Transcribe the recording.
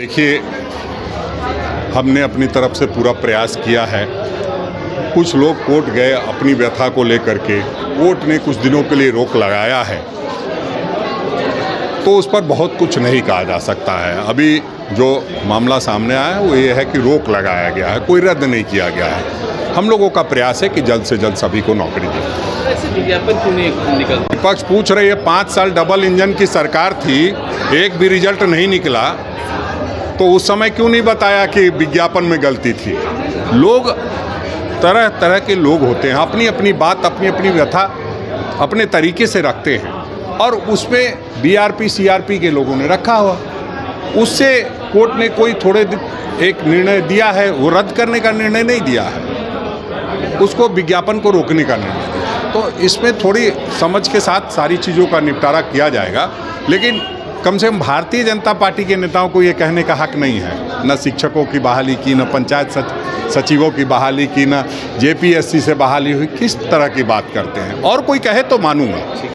देखिए हमने अपनी तरफ़ से पूरा प्रयास किया है। कुछ लोग कोर्ट गए अपनी व्यथा को लेकर के। कोर्ट ने कुछ दिनों के लिए रोक लगाया है। तो उस पर बहुत कुछ नहीं कहा जा सकता है। अभी जो मामला सामने आया है वो ये है कि रोक लगाया गया है कोई रद्द नहीं किया गया है। हम लोगों का प्रयास है कि जल्द से जल्द सभी को नौकरी दें। विज्ञापन क्यों नहीं निकलता विपक्ष पूछ रही है पाँच साल डबल इंजन की सरकार थी एक भी रिज़ल्ट नहीं निकला। तो उस समय क्यों नहीं बताया कि विज्ञापन में गलती थी? लोग तरह तरह के लोग होते हैं अपनी अपनी बात अपनी अपनी व्यथा अपने तरीके से रखते हैं और उसमें बीआरपी सीआरपी के लोगों ने रखा हुआ। उससे कोर्ट ने कोई थोड़े एक निर्णय दिया है, वो रद्द करने का निर्णय नहीं दिया है। उसको विज्ञापन को रोकने का निर्णय तो इसमें थोड़ी समझ के साथ सारी चीज़ों का निपटारा किया जाएगा, लेकिन कम से कम भारतीय जनता पार्टी के नेताओं को ये कहने का हक नहीं है। न शिक्षकों की बहाली की न पंचायत सच, सचिवों की बहाली की न जेपीएससी से बहाली हुई किस तरह की बात करते हैं? और कोई कहे तो मानूँगा।